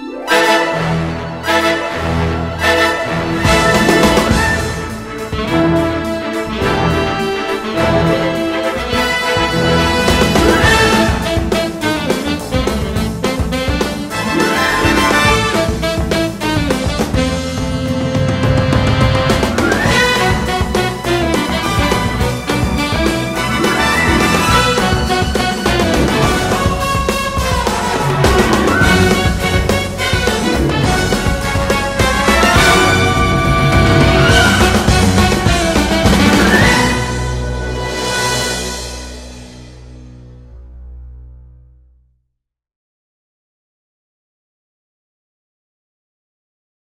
Yeah.